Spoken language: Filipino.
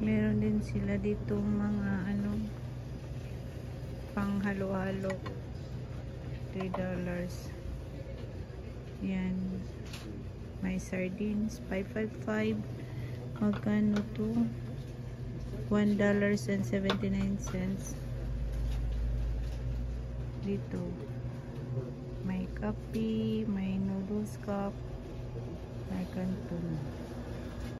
Meron din sila dito mga ano pang halo-halo. 3 dollars. Yan. May sardines. 555. Magkano to? 1 dollars and 79 cents. Dito. May kape, may noodles cup.